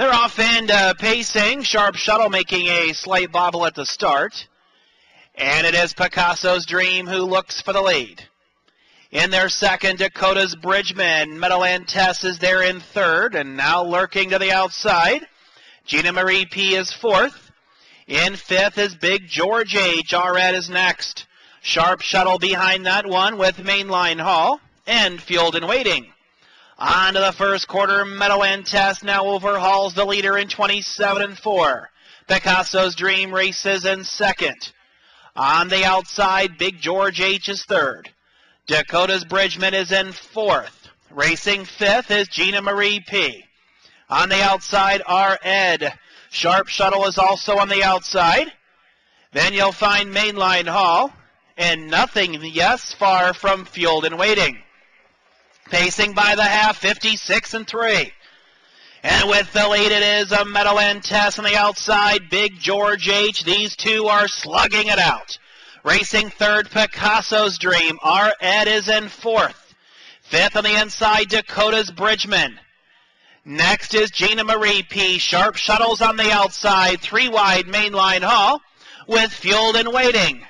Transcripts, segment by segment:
They're off and uh, pacing. Sharp Shuttle making a slight bobble at the start. And it is Picasso's Dream who looks for the lead. In their second, Dakota's Bridgman. Meadowland Tess is there in third and now lurking to the outside. Gina Marie P is fourth. In fifth is Big George H. Red is next. Sharp Shuttle behind that one with Mainline Hall and Fueled and Waiting. On to the first quarter, Meadow Meadowland Tess now overhauls the leader in 27 and 4. Picasso's Dream races in second. On the outside, Big George H is third. Dakota's Bridgman is in fourth. Racing fifth is Gina Marie P. On the outside, are Ed. Sharp Shuttle is also on the outside. Then you'll find Mainline Hall. And nothing, yes, far from Fueled and Waiting. Pacing by the half, 56 and 3. And with the lead, it is a Meadowland Tess on the outside. Big George H. These two are slugging it out. Racing third, Picasso's Dream. Our Ed is in fourth. Fifth on the inside, Dakota's Bridgman. Next is Gina Marie P. Sharp shuttles on the outside. Three wide mainline hall with Fueled and Waiting.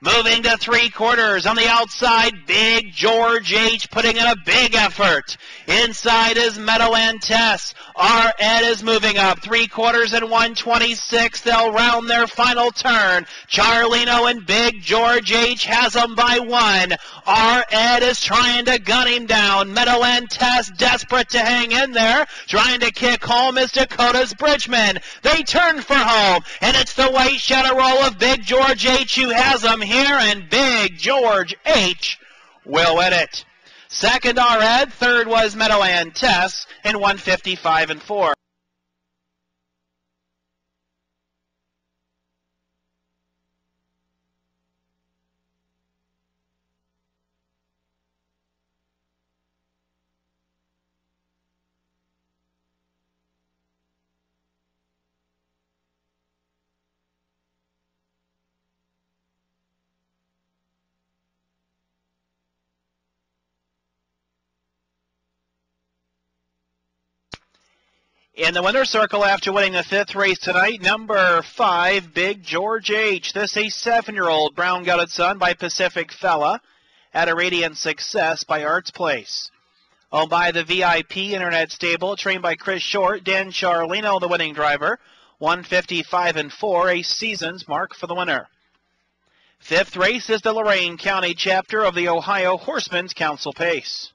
Moving to three quarters on the outside, Big George H putting in a big effort. Inside is Meadowland Tess. R. Ed is moving up. Three quarters and 126. They'll round their final turn. Charlino and Big George H has them by one. R. Ed is trying to gun him down. Meadowland Tess desperate to hang in there. Trying to kick home is Dakota's Bridgman. They turn for home, and it's the white shadow roll of Big George H who has them here, and Big George H will win it. Second. Ed. Third was Meadowland Tess in 155 and 4. In the winner's circle after winning the fifth race tonight, number five, Big George H. This a seven-year-old brown-gutted son by Pacific Fella at a radiant success by Artsplace. Owned by the VIP Internet Stable, trained by Chris Short, Dan Charlino, the winning driver. 155 and 4, a season's mark for the winner. Fifth race is the Lorain County chapter of the Ohio Horsemen's Council Pace.